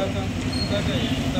जोड़ी को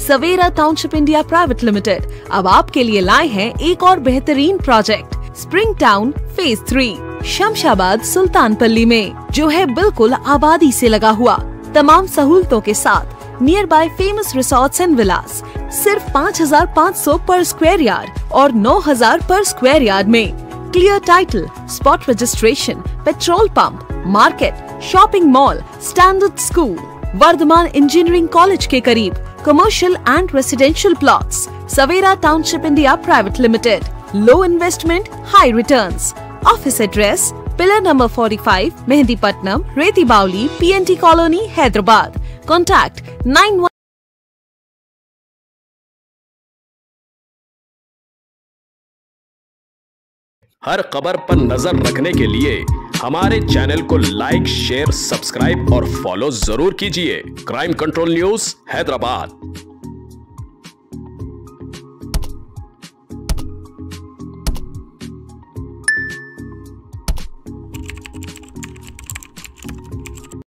Savera township India private limited अब आपके लिए लाए हैं एक और बेहतरीन project Spring Town phase three Shamshabad Sultanpalli में, जो है बिल्कुल आबादी से लगा हुआ, तमाम सहूलतों के साथ। Near by famous resorts and villas सिर्फ़ 5,500 पर स्क्वायर यार्ड और 9,000 पर स्क्वायर यार्ड में. Clear title spot registration petrol pump market shopping mall standard school Vardhaman engineering college के करीब commercial and residential plots Savera township India private limited low investment high returns office address pillar number 45 Mehdipatnam Rethi Bowli PNT colony Hyderabad contact nine हर खबर पर नज़र रखने के लिए हमारे channel को लाइक, शेयर, सब्सक्राइब और फॉलो ज़रूर कीजिए। Crime control news, Hyderabad.